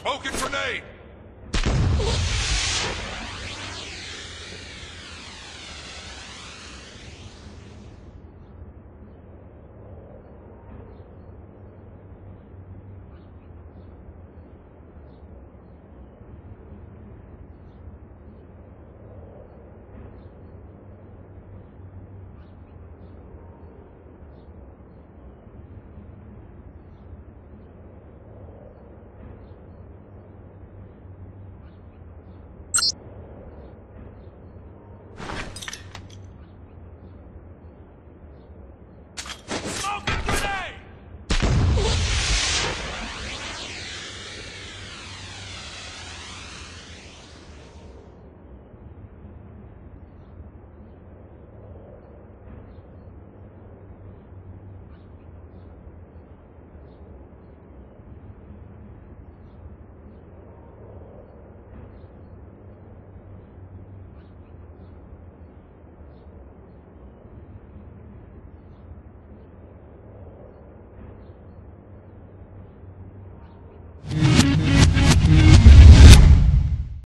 Smoking grenade!